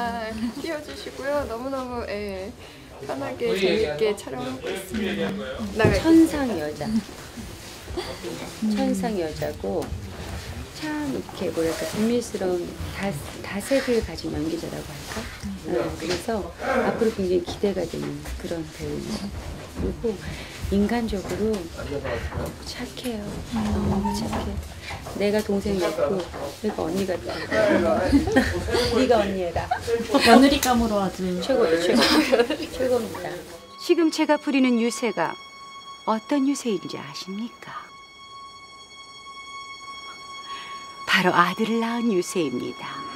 아, 띄워주시고요. 너무너무 예, 편하게 재밌게 촬영하고 있습니다. 나가 천상 여자. 천상 여자고 참 이렇게 뭐랄까 비밀스러운 다, 다색을 가진 연기자라고 할까? 어, 그래서 앞으로 굉장히 기대가 되는 그런 배우입니다. 그리고 인간적으로 착해요. 너무 착해. 내가 동생이었고 내가 언니 같아. 네가 언니 해라. 며느리감으로 아주 최고예요, 최고. 최고입니다. 지금 제가 부리는 유세가 어떤 유세인지 아십니까? 바로 아들을 낳은 유세입니다.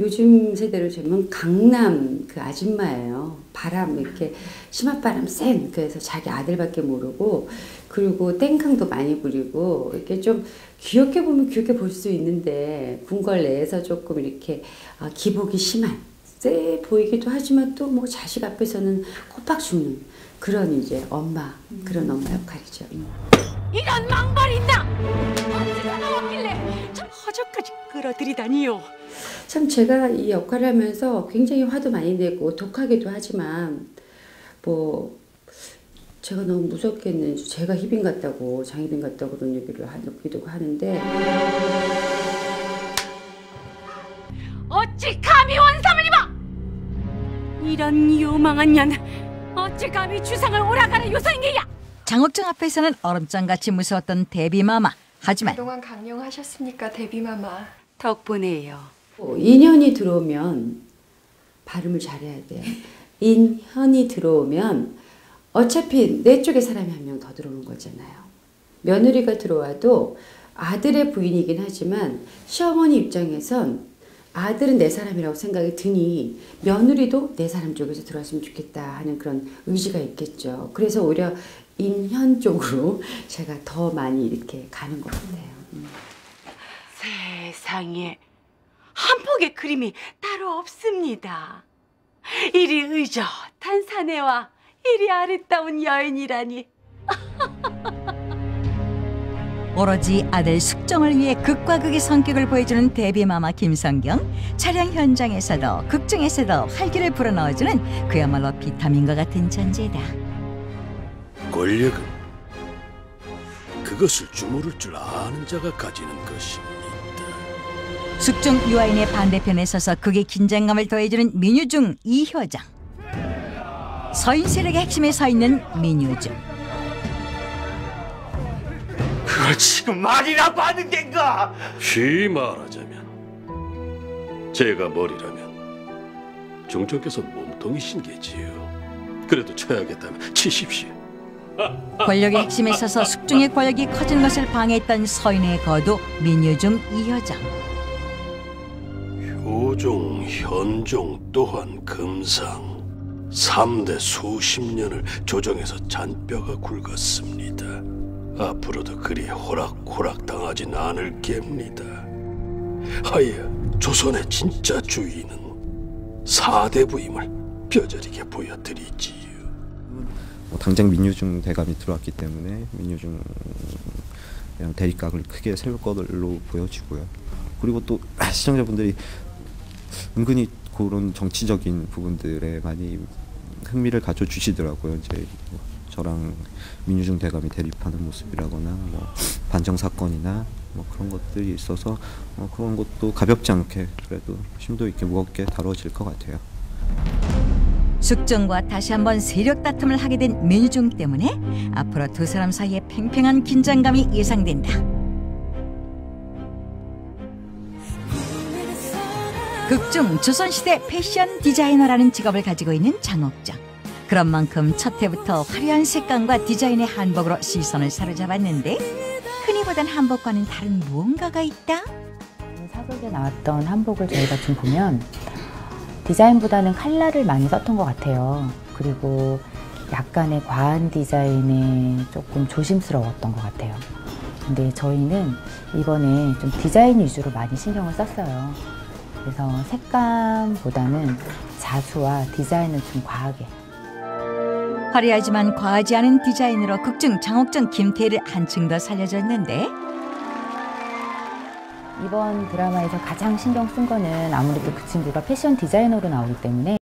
요즘 세대로 재면 강남 그 아줌마예요. 바람 이렇게 심한바람 센 그래서 자기 아들밖에 모르고 그리고 땡깡도 많이 부리고 이렇게 좀 귀엽게 보면 귀엽게 볼 수 있는데 궁궐 내에서 조금 이렇게 아, 기복이 심한 쎄 보이기도 하지만 또 뭐 자식 앞에서는 코박 죽는 그런 이제 엄마 그런 엄마 역할이죠. 음. 이런 망발이 있나? 어디서 나왔길래 저 허접까지 끌어들이다니요. 참 제가 이 역할을 하면서 굉장히 화도 많이 내고 독하기도 하지만 뭐 제가 너무 무섭겠는지 제가 희빈 같다고 장희빈 같다고 그런 얘기를 하기도 하는데 어찌 감히 원삼을 입어? 이런 요망한 년 어찌 감히 주상을 오라가는 요상이야? 장옥정 앞에서는 얼음장같이 무서웠던 데뷔마마. 하지만 그동안 강령하셨으니까 데뷔마마. 덕분에요. 인연이 들어오면 발음을 잘해야 돼요. 인현이 들어오면 어차피 내 쪽에 사람이 한 명 더 들어오는 거잖아요. 며느리가 들어와도 아들의 부인이긴 하지만 시어머니 입장에선 아들은 내 사람이라고 생각이 드니 며느리도 내 사람 쪽에서 들어왔으면 좋겠다 하는 그런 의지가 있겠죠. 그래서 오히려 인현 쪽으로 제가 더 많이 이렇게 가는 것 같아요. 음. 세상에 한 폭의 그림이 따로 없습니다. 이리 의젓한 사내와 이리 아름다운 여인이라니 오로지 아들 숙정을 위해 극과 극의 성격을 보여주는 데뷔마마 김성경. 촬영 현장에서도 극중에서도 활기를 불어넣어주는 그야말로 비타민과 같은 존재다. 권력은 그것을 주무를 줄 아는 자가 가지는 것입니다. 숙중 유아인의 반대편에 서서 극의 긴장감을 더해주는 민유중 이효장. 서인 세력의 핵심에 서 있는 민유중. 그걸 지금 말이라고 하는 겐가? 쉬 말하자면 제가 머리라면 중전께서 몸통이신 게지요. 그래도 쳐야겠다면 치십시오. 권력의 핵심에 서서 숙중의 권력이 커진 것을 방해했던 서인의 거두 민유중 이효장. 효종, 현종 또한 금상 3대 수십 년을 조정해서 잔뼈가 굵었습니다. 앞으로도 그리 호락호락 당하진 않을 겝니다. 하여 조선의 진짜 주인은 사대부임을 뼈저리게 보여드리지요. 뭐 당장 민유중 대감이 들어왔기 때문에 민유중 대립각을 크게 세울 것으로 보여지고요. 그리고 또 시청자분들이 은근히 그런 정치적인 부분들에 많이 흥미를 가져 주시더라고요. 이제 뭐 저랑 민유중 대감이 대립하는 모습이라거나 뭐 반정 사건이나 뭐 그런 것들이 있어서 뭐 그런 것도 가볍지 않게 그래도 심도 있게 무겁게 다뤄질 것 같아요. 숙정과 다시 한번 세력 다툼을 하게 된 민유중 때문에 앞으로 두 사람 사이에 팽팽한 긴장감이 예상된다. 극중 조선시대 패션 디자이너라는 직업을 가지고 있는 장옥정. 그런 만큼 첫 해부터 화려한 색감과 디자인의 한복으로 시선을 사로잡았는데 흔히 보던 한복과는 다른 무언가가 있다. 사극에 나왔던 한복을 저희가 지금 보면 디자인보다는 칼라를 많이 썼던 것 같아요. 그리고 약간의 과한 디자인에 조금 조심스러웠던 것 같아요. 근데 저희는 이번에 좀 디자인 위주로 많이 신경을 썼어요. 그래서 색감보다는 자수와 디자인을 좀 과하게. 화려하지만 과하지 않은 디자인으로 극중 장옥정 김태희를 한층 더 살려줬는데. 이번 드라마에서 가장 신경 쓴 거는 아무래도 그 친구가 패션 디자이너로 나오기 때문에